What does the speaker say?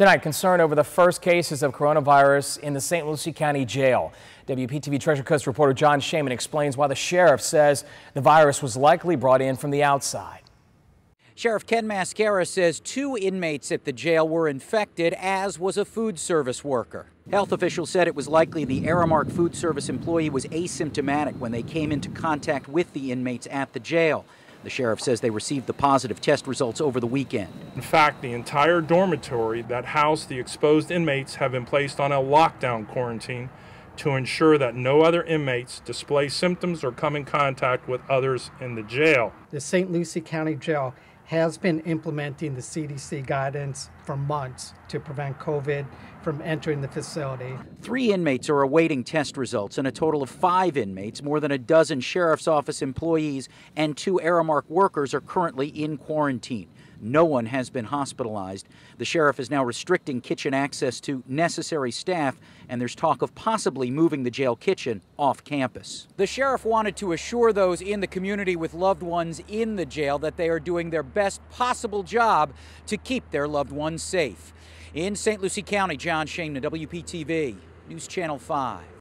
Tonight, concern over the first cases of coronavirus in the St. Lucie County Jail. WPTV Treasure Coast reporter Jon Shainman explains why the sheriff says the virus was likely brought in from the outside. Sheriff Ken Mascara says two inmates at the jail were infected, as was a food service worker. Health officials said it was likely the Aramark food service employee was asymptomatic when they came into contact with the inmates at the jail. The sheriff says they received the positive test results over the weekend. In fact, the entire dormitory that housed the exposed inmates have been placed on a lockdown quarantine to ensure that no other inmates display symptoms or come in contact with others in the jail. The St. Lucie County Jail has been implementing the CDC guidance for months to prevent COVID from entering the facility. Three inmates are awaiting test results, and a total of five inmates, more than a dozen sheriff's office employees, and two Aramark workers are currently in quarantine. No one has been hospitalized. The sheriff is now restricting kitchen access to necessary staff, and there's talk of possibly moving the jail kitchen off campus. The sheriff wanted to assure those in the community with loved ones in the jail that they are doing their best possible job to keep their loved ones safe. In St. Lucie County, Jon Shainman, WPTV, News Channel 5.